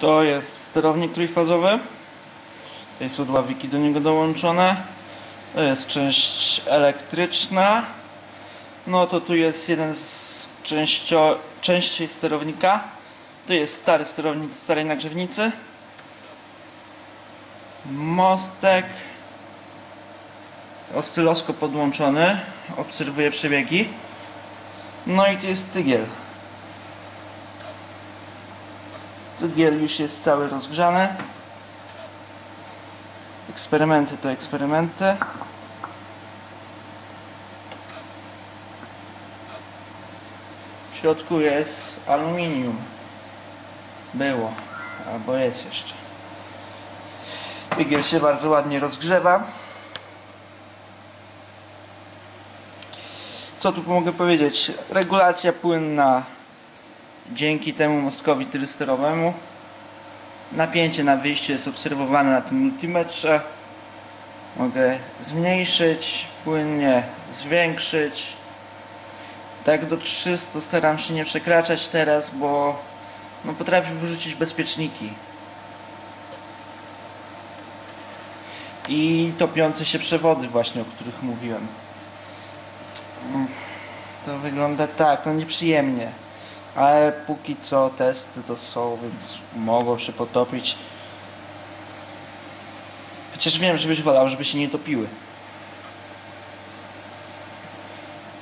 To jest sterownik trójfazowy. Tutaj są dławiki do niego dołączone. To jest część elektryczna. No to tu jest jeden z częścio, części sterownika. Tu jest stary sterownik starej nagrzewnicy. Mostek. Oscyloskop podłączony. Obserwuje przebiegi. No i tu jest tygiel. Tygiel już jest cały rozgrzany. Eksperymenty to eksperymenty. W środku jest aluminium. Było, albo jest jeszcze. Tygiel się bardzo ładnie rozgrzewa. Co tu mogę powiedzieć? Regulacja płynna dzięki temu mostkowi trysterowemu. Napięcie na wyjściu jest obserwowane na tym multimetrze. Mogę zmniejszyć, płynnie zwiększyć. Tak do 300 staram się nie przekraczać teraz, bo no, potrafię wyrzucić bezpieczniki. I topiące się przewody właśnie, o których mówiłem. Mm, To wygląda tak, no nieprzyjemnie. Ale póki co testy to są, więc mogą się potopić. Chociaż wiem, żebyś wolał, żeby się nie topiły.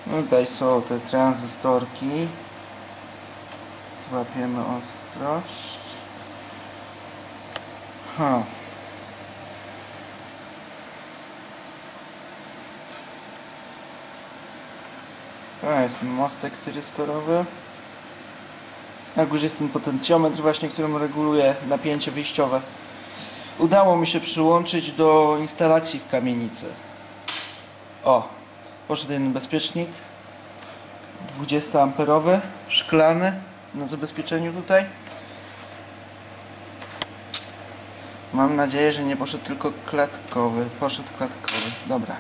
No Tutaj są te tranzystorki. Złapiemy ostrość. Ha. To jest mostek tyrystorowy. Na górze jest ten potencjometr właśnie, którym reguluję napięcie wyjściowe. Udało mi się przyłączyć do instalacji w kamienicy. O, poszedł jeden bezpiecznik. 20 amperowy, szklany na zabezpieczeniu tutaj. Mam nadzieję, że nie poszedł tylko klatkowy. Poszedł klatkowy. Dobra.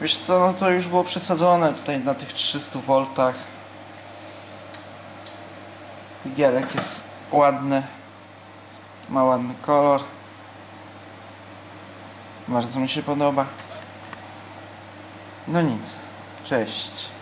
Wiesz co, no to już było przesadzone tutaj na tych 300 V. Gierek jest ładny. Ma ładny kolor. Bardzo mi się podoba. No nic. Cześć.